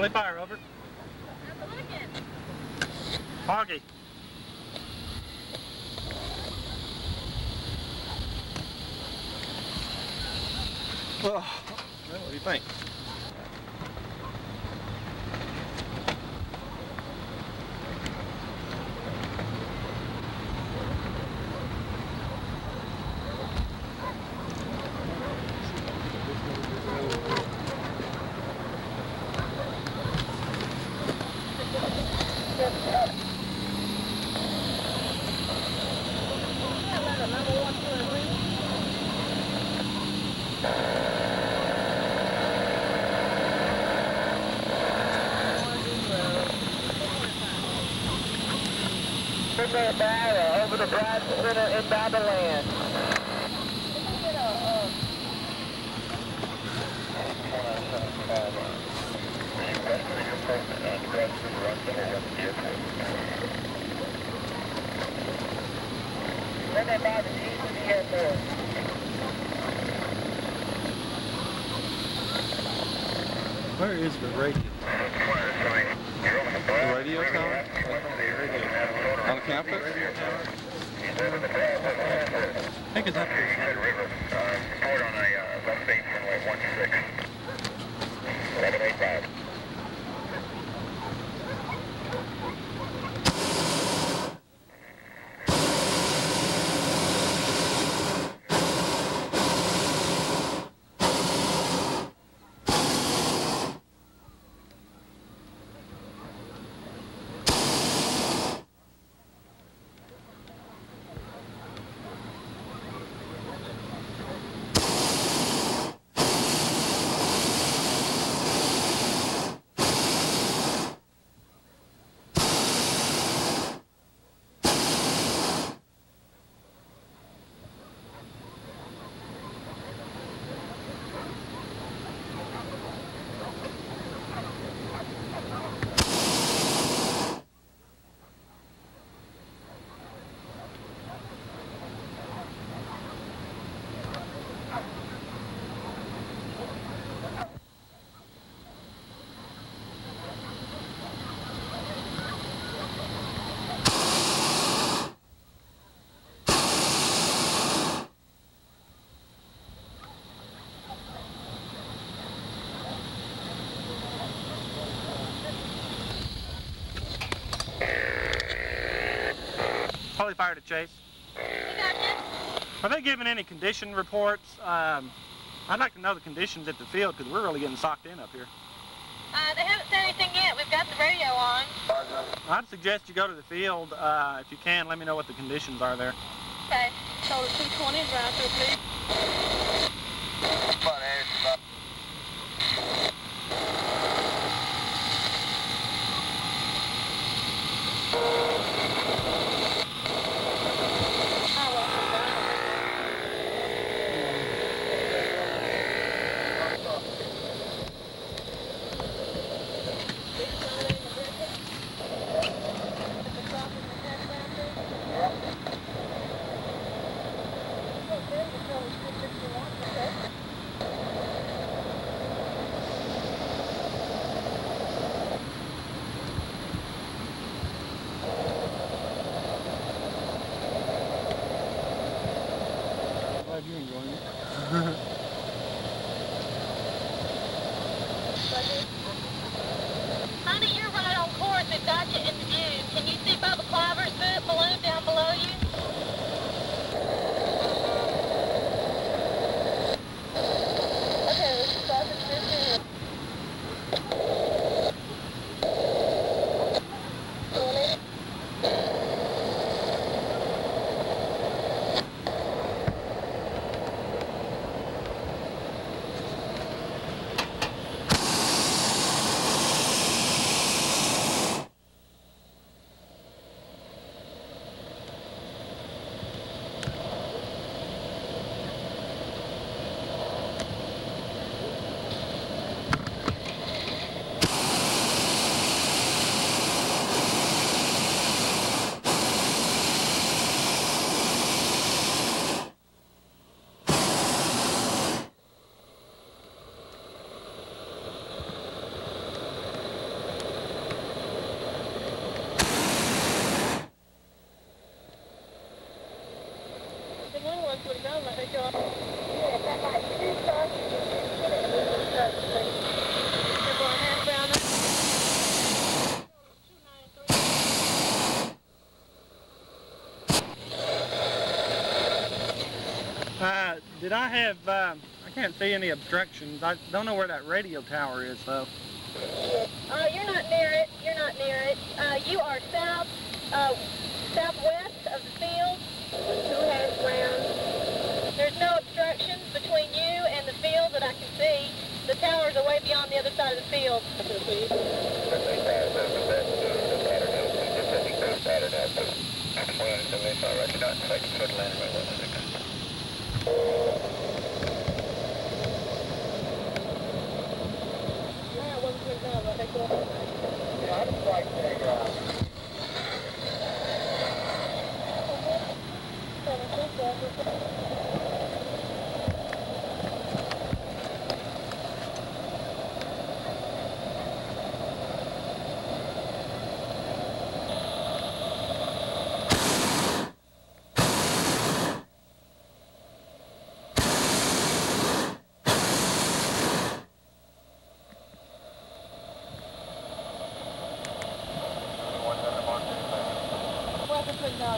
Friendly fire, over. Foggy. Well, what do you think? River Barra over the Drive Center in Babylon. River by east of the airport. Where is the radio? The radio tower? on the campus? I think it's up here. Red River, uh, support on a uh, West State Runway 16. 1185. Chase. Are they giving any condition reports? Um, I'd like to know the conditions at the field because we're really getting socked in up here. Uh, they haven't said anything yet. We've got the radio on. I'd suggest you go to the field uh, if you can. Let me know what the conditions are there. Okay. Shoulder 220 and drive through, please. Uh, did I have, um, I can't see any obstructions. I don't know where that radio tower is, though. Uh, you're not near it. You're not near it. Uh, you are south, uh, southwest of the field. Two half rounds. There's no obstructions between you and the field that I can see. The towers are way beyond the other side of the field. Yeah,